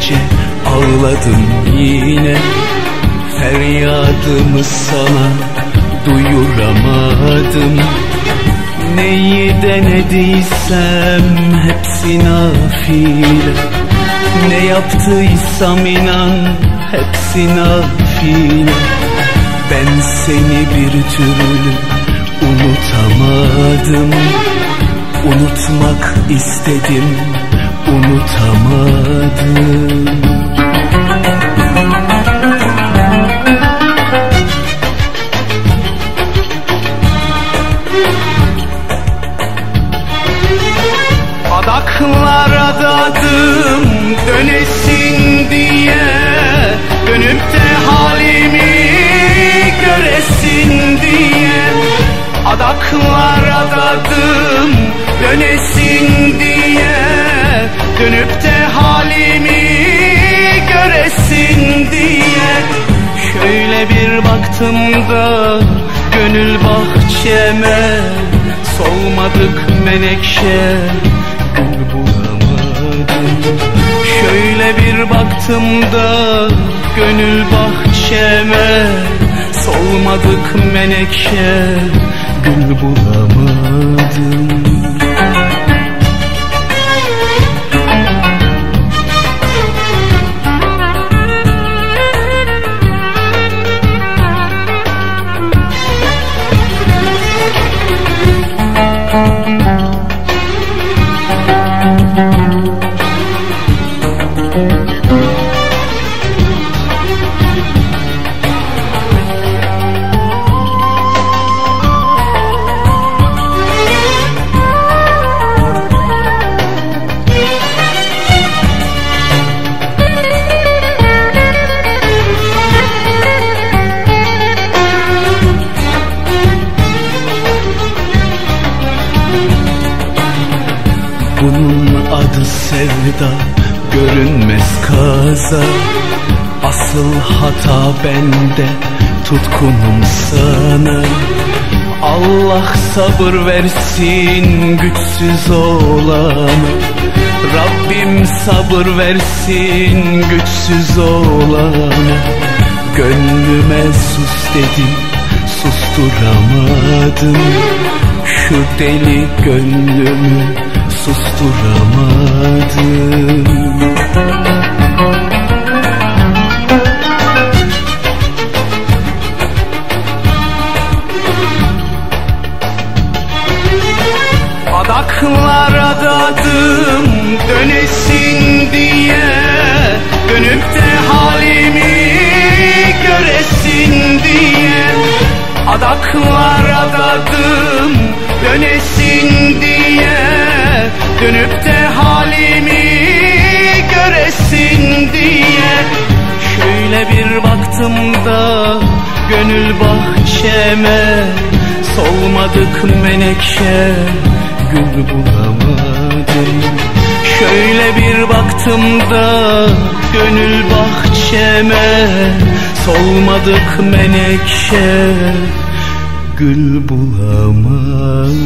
gece ağladım yine. Feryadımı sana duyuramadım. Neyi denediysem hepsi nafile. Ne yaptıysam inan hepsi nafile. Ben seni bir türlü unutamadım. Unutmak istedim unutamadım. Adaklar adadım dönesin diye Dönüp de halimi göresin diye. Adaklar adadım dönesin diye Dönüp de halimi göresin diye. Şöyle bir baktım da gönül bahçeme Solmadık menekşe gül bulamadım. Şöyle bir baktım da gönül bahçeme Solmadık menekşe gül bulamadım adı sevda görünmez kaza. Asıl hata bende tutkunum sana. Allah sabır versin güçsüz olana Rabbim sabır versin güçsüz olana Gönlüme sus dedim susturamadım. Şu deli gönlümü susturamadım. Adaklar adadım dönesin diye Dönüp de halimi göresin diye. Adaklar adadım dönesin diye Dönüp de halimi göresin diye. Şöyle bir baktım da gönül bahçeme Solmadık menekşe gül bulamadım. Şöyle bir baktım da gönül bahçeme Solmadık menekşe gül bulamadım